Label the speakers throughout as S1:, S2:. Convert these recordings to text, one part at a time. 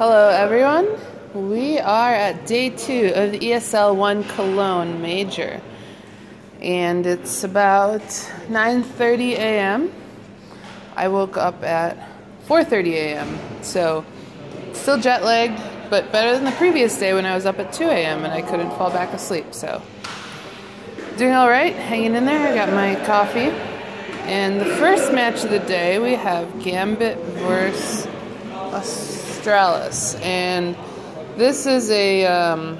S1: Hello everyone. We are at day two of the ESL 1 Cologne Major. And it's about 9.30 a.m. I woke up at 4.30 a.m. So still jet lagged, but better than the previous day when I was up at 2 a.m. and I couldn't fall back asleep. So doing all right, hanging in there. I got my coffee. And the first match of the day, we have Gambit versus Astralis. And this is a, um,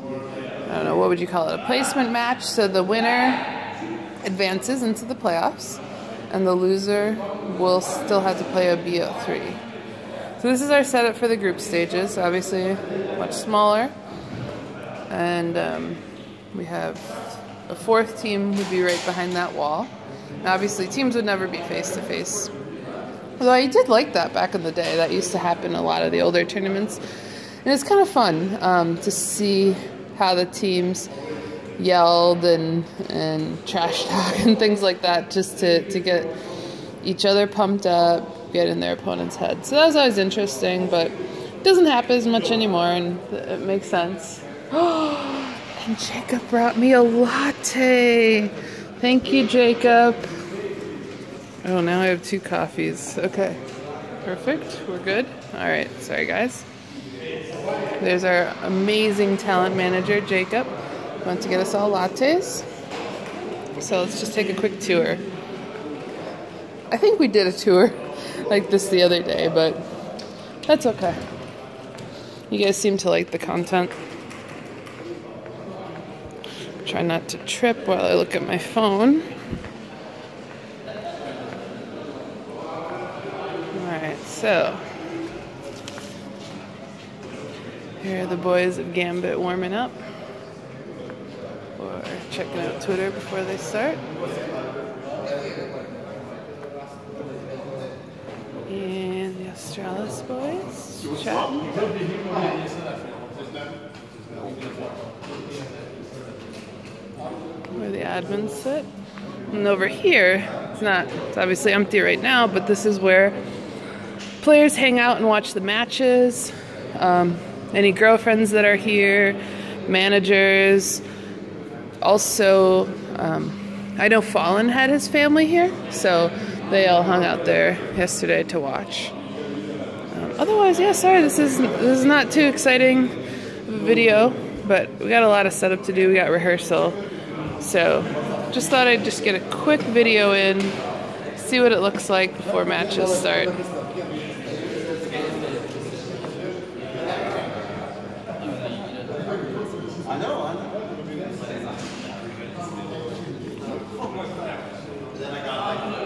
S1: I don't know, what would you call it? A placement match. So the winner advances into the playoffs, and the loser will still have to play a BO3. So this is our setup for the group stages. Obviously, much smaller. And um, we have a fourth team would be right behind that wall. Obviously, teams would never be face to face. Although I did like that back in the day. That used to happen a lot of the older tournaments. And it's kind of fun um, to see how the teams yelled and, and trash talk and things like that just to, to get each other pumped up, get in their opponent's head. So that was always interesting, but it doesn't happen as much anymore, and it makes sense. and Jacob brought me a latte. Thank you, Jacob. Oh, now I have two coffees. Okay. Perfect. We're good. All right. Sorry, guys. There's our amazing talent manager, Jacob. Wants to get us all lattes. So let's just take a quick tour. I think we did a tour like this the other day, but that's okay. You guys seem to like the content. Try not to trip while I look at my phone. So here are the boys of Gambit warming up or checking out Twitter before they start. And the Astralis boys chatting where the admins sit. And over here, it's not, it's obviously empty right now, but this is where players hang out and watch the matches. Um, any girlfriends that are here, managers. Also, um, I know Fallen had his family here, so they all hung out there yesterday to watch. Um, otherwise, yeah, sorry, this is this is not too exciting video, but we got a lot of setup to do. We got rehearsal. So just thought I'd just get a quick video in, see what it looks like before matches start. then I got like